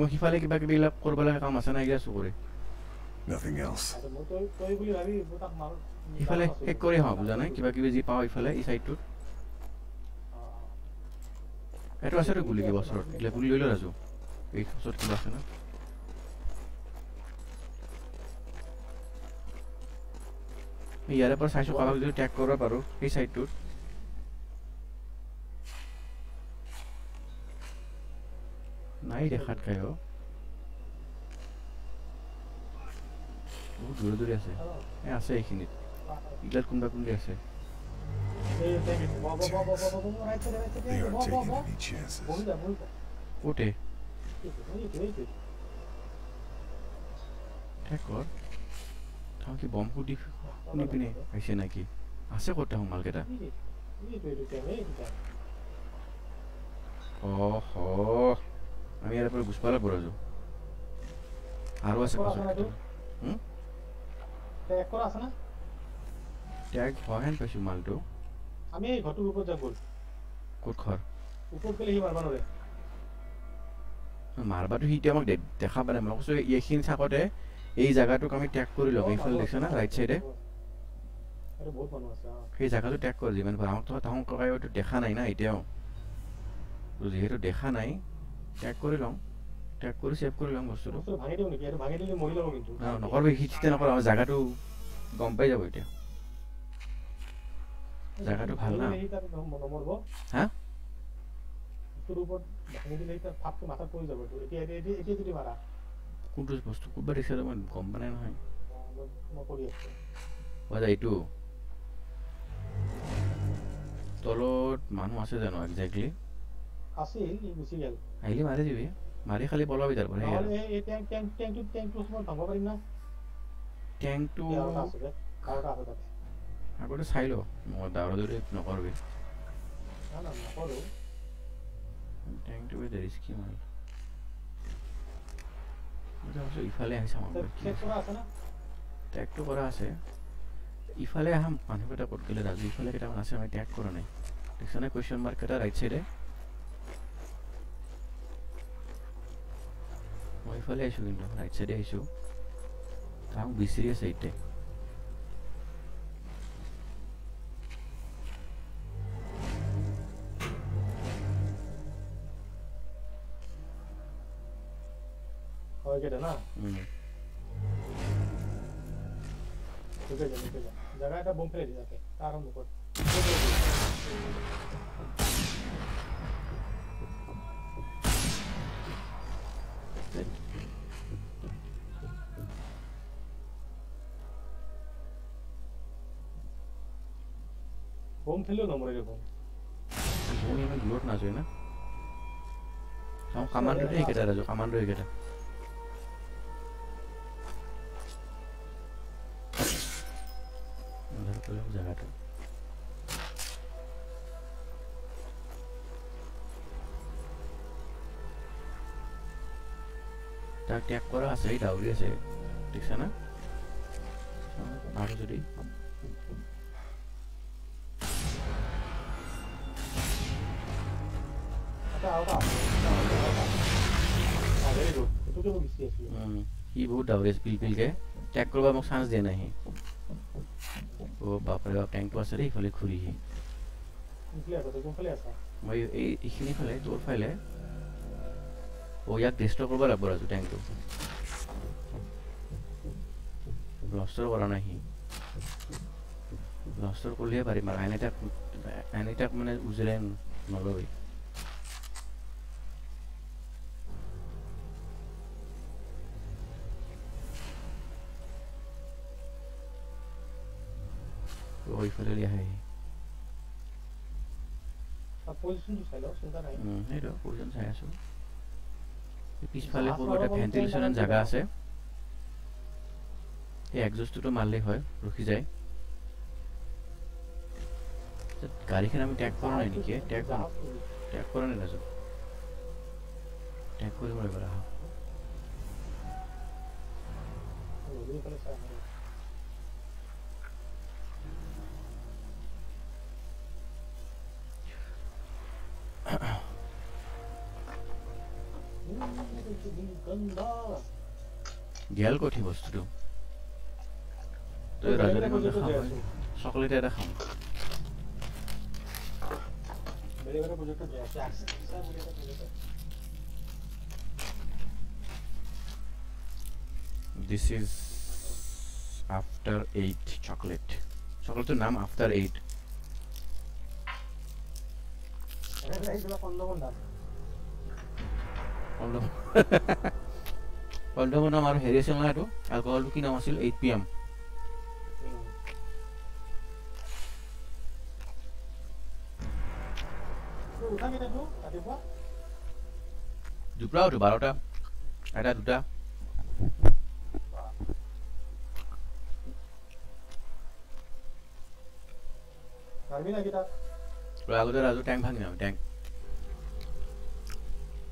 সিফালে কিবা কিবি এইবিলাক কৰিব লগা কাম আছে নাই Nothing else. শেষ কৰি আহোঁ বুজা নাই কিবা কিবি যি পাওঁ ইফালে এই চাইডটোত এইটো আছে গুলি কিবা ওচৰত গুলি লৈ লওঁ ৰাজু এই ওচৰত কিবা আছে না ইয়াৰে পৰা চাইছোঁ কাৰোবাক যদি ট্ৰেক কৰিব পাৰোঁ সেই চাইডটোত নাই দেখাত কাই বহুত দূৰে দূৰে আছে আছে এইখিনিত এইগিলাত কোনোবা কোনোবা আছে They are taking any chances. Ute. ঠেকর তাহলে কি বম কুটি কোন পিনে আইছে নাকি আছে কোটা মাল কেটা অহ আমি এর পরে গুসপালা পড়া যাও আরও আছে পাশে হুম ট্যাগ করা আছে না ট্যাগ হয় না পেশু মালটো আমি এই ঘৰটোৰ ওপৰত যাম ব'ল। ক'ত ঘৰ? ওপৰত গ'লে সি মাৰবা নোৱাৰে। মাৰবাটো সি এতিয়া আমাক দেখা পালে। মই কৈছোঁ এইখিনি থাকোঁতে এই জেগাটোক আমি ট্ৰেক কৰি ল'ম এইফালে দেখিছে না ৰাইট চাইডে আৰু বহুত মানুহ আছে অ। সেই জেগাটো ত্যাগ কৰ। যিমান পাৰ। আমাকতো তাহোঁ ককাই হয়তো দেখা নাই না এতিয়াও তো যিহেতু দেখা নাই ত্যাগ কৰি লওঁ। ত্যাগ কৰি ছেভ কৰি ল'ম বস্তুটো। ভাঙি দিওঁ নেকি? এইটো ভাঙি যাব নকৰ জেগাটো গম পাই যাব এতিয়া। জেগাটো ভাল না। হা কোনটো বস্তু কোনোবা দেখিছে মই গম পোৱা নাই নহয় এইটো তলত মানুহ আছে জানো একজেক্টলি আছিল ই গুচি গ'ল আহিলে মাৰি দিবি মাৰি খালি পলাবি তাৰ পৰা টেংকটো আগতে চাই ল মই দাউৰা দৌৰি নকৰবি টেংকটো বেছি ৰিস্কি মাল ইফালে কৰা আছে ইফালে আহা মানুহকেইটা ক'ত গ'লে ৰাজু? ইফালে কেইটামান আছে মই টেগ কৰা নাই। দেখিছানে কুৱেশ্যন মাৰ্ক এটা ৰাইট চাইডে মই ইফালে আহিছোঁ কিন্তু ৰাইট চাইডে আহিছোঁ। তাক বিচাৰি আছে এতিয়া 걸게 되나? 응. 그거죠, 그거죠. 내가 일단 몸 빼야 돼. 다른 거 걸. બોમ્બ થેલો ન મરે ગયો બોમ્બ લોટ ના જોઈએ ને હું કમાન્ડર એક એટલે જો કમાન્ડર એક એટલે তাক ত্যাগ কৰা আছে এই ডাউৰি আছে দেখিছা না চাওঁ, আৰু যদি এটা আৰু এটা ভেৰি গুড এইটোকে মই বিচাৰি আছিলোঁ উম, সি বহুত ডাউৰি আছে পিল পিলকে টেক কৰিব মোক চান্স দিয়া নাই সি অ' বাপৰে বাপ টেংকটো আছে দেই ইফালে ঘূৰি তই কোনফালে আছা মই এই এইখিনি ফালে তোৰ ফালে। অ' ইয়াক ডিষ্ট্ৰ কৰিব লাগিব ৰাজু টেংকটো ব্লাষ্টাৰ কৰা নাই সি। ব্লাষ্টাৰ কৰিলেহে পাৰিম আৰু। এনে তাক এনে তাক মানে উজৰাই নলবি অ' ইফালে আহে সি তাৰ পজিশ্যনটো চাই লওঁ চিন্তা নাই উম, সেইটো প্ৰয়োজন চাই আছোঁ পিছফালে সৰু এটা ভেণ্টিলেশ্যন জেগা আছে সেই একজষ্টটোতো মাৰিলেই হয় ৰখি যায় তাৰপিছত গাড়ীখন আমি টেগ কৰা নাই নেকি টেগ জাহাজ টেগ কৰা নাই নাযাওঁ টেগ কৰিব লাগিব গেল কঠি বস্তুটো। তই ৰাজৰ এখন দেখাম সকলো এতিয়া দেখাম this is after eight chocolate চকলেটের নাম আফটার এইট দাম কণ্ঠমৰ নাম আৰু হেৰি আছিল নহয় এইটো এলকহলটো কি নাম আছিল এইট পি এম উঠা কেইটাতো ৰাতিপুৱা দুপুৰা উঠো বাৰটা এটা দুটা আগতে ৰাজু টেংক ভাঙি নাম টেংক লোকেল ট্ৰেক মাৰিবি আৰু কিন্তু আৰামছে নামি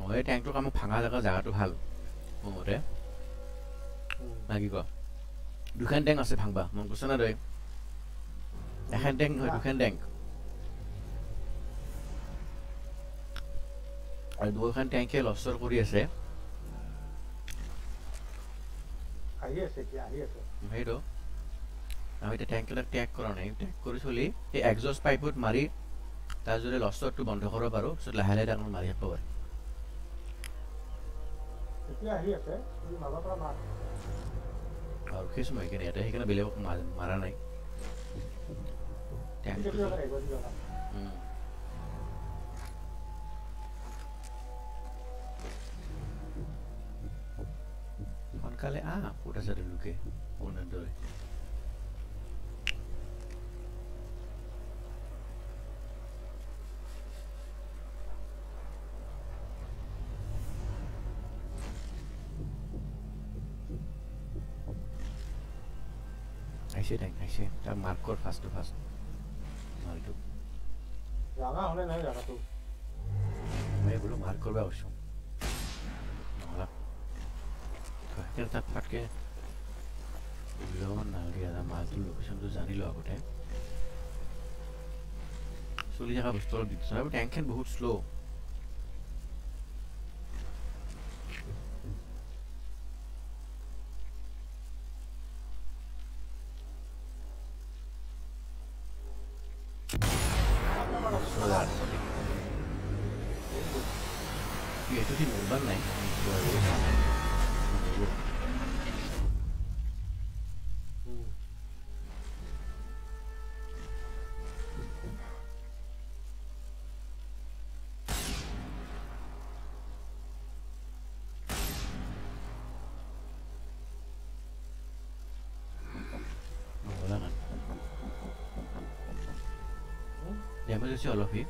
অঁ এই টেংকটোৰ কামত ভাঙা জেগা জেগাটো ভাল মোৰ মতে। না কি? দুখন টেংক আছে ভাঙবা মন কৈছে না তই? এখন টেংক নহয় দুখন টেংক। আৰু দুখন টেংকে লস্তৰ কৰি আছে। সেইটো। আমি এতিয়া টেংকবিলাক টেগ কৰা নাই টেগ কৰি চলি সেই এক্সজষ্ট পাইপত মাৰি তাৰ যদি লষ্টটো বন্ধ কৰিব পাৰোঁ পিছত লাহে লাহে মাৰি থাকিব পাৰোঁ এতিয়া আহি আছে আৰু সেই সময় সেইখিনি ইয়াতে সেইকাৰণে বেলেগক মাৰা নাই। আহিব। সোনকালে আহ ক'ত আছে তেওঁলোকে কোনে দৰে shooting, I see. That mark code fast to fast. Null two. জানা হলে নাই জানা তো मैं बोलो मार कर बे अवश्य नॉला कहते तक फटके लोन ना गया था मार तो लोकेशन तो जानी लो आउट है सुली जगह पिस्तौल दिखता है बट टैंक है बहुत स्लो ডেমেজ হৈছে অলপ সি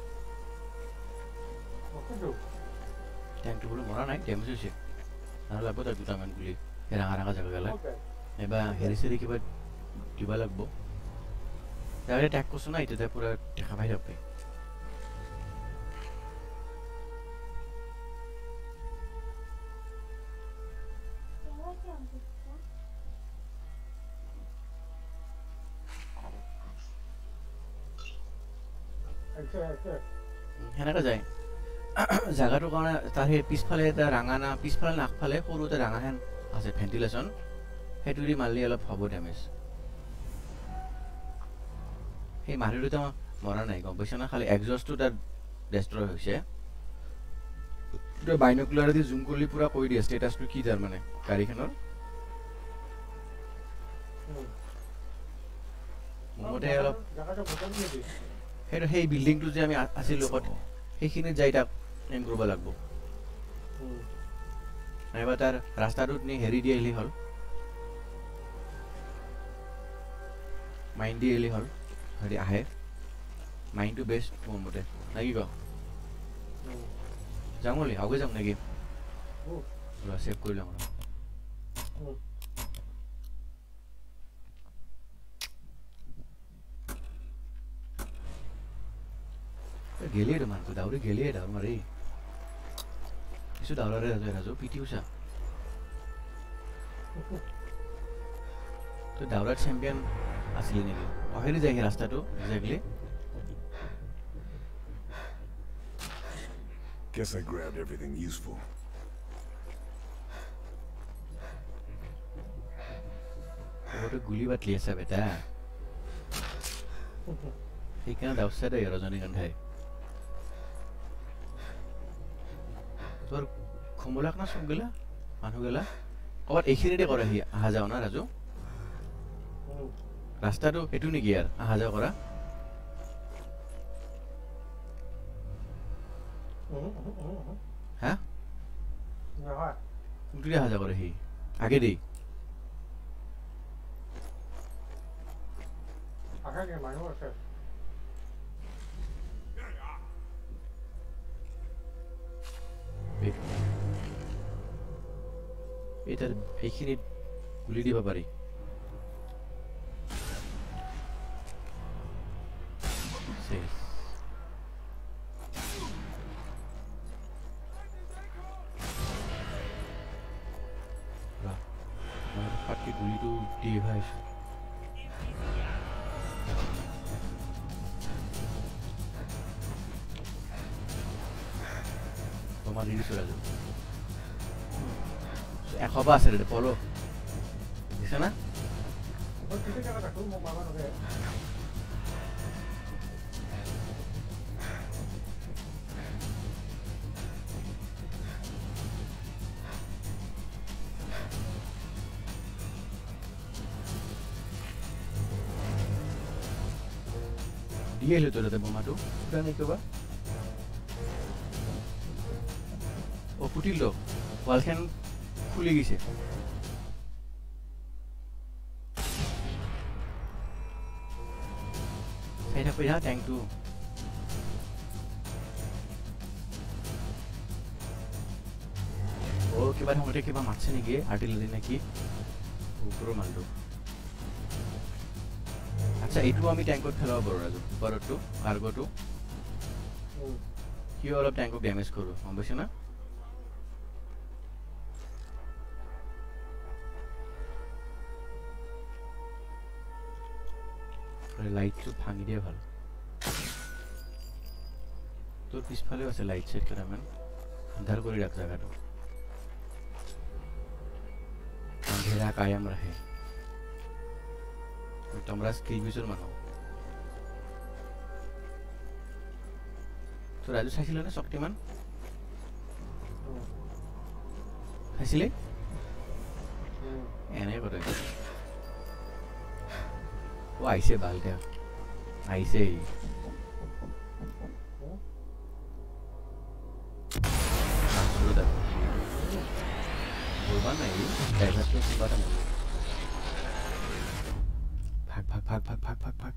টেংকটো বোলো মৰা নাই ডেমেজ হৈছে আৰু লাগব তাক দুটামান গুলি সেই ৰাঙা ৰাঙা জেগা গেলা এইবাৰ হেৰি চেৰি কিবা দিব লাগিব তাৰপিছত টেক কৰিছোঁ না এতিয়া পূৰা দেখা পাই যাব সেনেকৈ যায়। জেগাটোৰ কাৰণে তাৰ সেই পিছফালে এটা ৰাঙা না পিছফালে না আগফালে সৰু এটা ৰাঙাহেন আছে ভেণ্টিলেশ্যন। সেইটো দি মাৰিলে অলপ হ'ব ডেমেজ সেই মাৰি দুটা মৰা নাই গম পাইছা না? খালি এক্সজষ্টটো তাত ডেষ্ট্ৰয় হৈছে। বাইনকুলাৰেদি জুম কৰিলে পূৰা কৈ দিয়ে ষ্টেটাছটো কি তাৰ মানে গাড়ীখনৰ। মোৰ মতে অলপ সেইটো সেই বিল্ডিংটো যে আমি আছিলোঁ ক'ত সেইখিনিত যাই তাক এম কৰিব লাগিব। নাইবা তাৰ ৰাস্তাটোত নি হেৰি দি আহিলে হ'ল। মাইণ্ড দি আহিলে হ'ল। হেৰি আহে মাইণ্ডটো বেষ্ট মোৰ মতে। নে কি। যাওঁ বুলি আগে যাম নেকি? ছেভ কৰি লওঁ। Gilead manku dauri Gilead ang mari. Isu daura re razo razo PT usha. तो दावरा चैम्पियन आसिले नेगे अहेरि जाय रास्ता तो exactly Guess I grabbed everything useful. वो तो गुली बात लिया सब बेटा ठीक है ना दावसा तो ये रजनी गंधा है তোৰ খমলাক না চব গেলা? মানুহ গেলা? এইখিনিতে কৰে সি অহা যাওঁ না ৰাজু। উম। ৰাস্তাটো এইটো নেকি ইয়াৰ অহা যোৱা কৰা। উম, উম, উম, উম। হা? নহয় কোনটোদি অহা যোৱা কৰে সি আগে দেই। নেকি মানুহ আছে। এই- এই তাৰ এইখিনিত গুলি দিব পাৰি চেচ। বা আছে দে পল দিছে না মই ঠিক জেগাত ৰাখোঁ মোক মাৰবা নৰে দি আহিলোঁ তাতে নাই কিবা অ ফুটিল খুলি গৈছে চাই থাকবি হা টেংকটো অ কিবা সময়তে কিবা মাতছে নেকি আৰ্টিলাৰী নেকি ওপৰৰ মানুহটো আচ্ছা এইটো আমি টেংকত পেলাব পাৰোঁ ৰাজু ওপৰতো কাৰ্গটো সিও অলপ টেংকক ডেমেজ কৰোঁ গম পাইছে না লাইটটো ভাঙি দিয়ে ভাল তোৰ পিছফালেও আছে লাইট চাইট কেইটামান আন্ধাৰ কৰি ৰাখ জেগাটো আন্ধেৰা কায়াম ৰাখে তোমরা স্কিল বিচৰ মানুহ তো ৰাজু চাইছিলে নে শক্তিমান চাইছিলে এনে কৰে Oh, I say bal there. I say. Absolutely. 골반 아이? 내가 또 골반. 팔팔팔팔팔팔팔.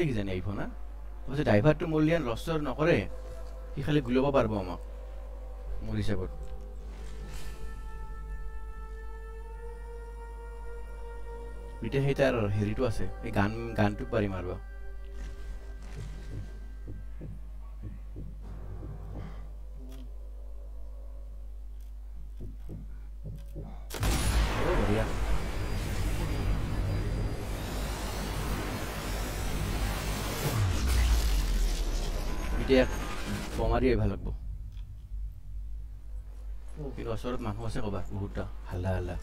দেখি জানি আহিব না ড্ৰাইভাৰটো মোৰ লিয়ান লষ্টৰ নকৰে। সি খালি গুলাব পাৰিব আমাক। মোৰ হিচাপত। এতিয়া সেই তাৰ হেৰিটো আছে। এই গান গানটোক পাৰি মাৰিব। এতিয়া বমাৰিয়ে ভাল লাগব। ওচৰত মানুহ আছে ক'বা বহুতটা হাল্লা হাল্লা।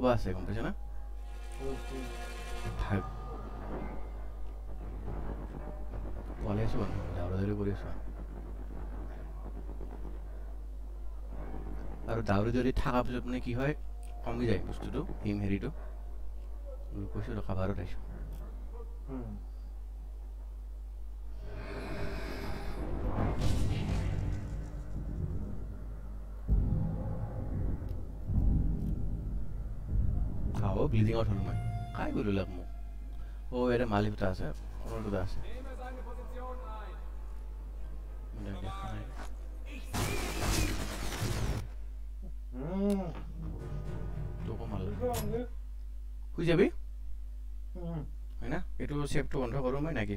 বা আছে গম পাইছে না ভাগ পোৱালি আছো মানুহ দাউৰা কৰি আছো আৰু দাউৰি দাউৰি থকাৰ পিছত মানে কি হয় কমি যায় বস্তুটো হিম হেৰিটো কৈছোঁ ৰ কাভাৰত আহিছোঁ দুটা আছে মানে দেখা নাই। তোকো মাৰিলে শুই যাবি হয় না এইটো চেপটো বন্ধ কৰোঁ মই নেকি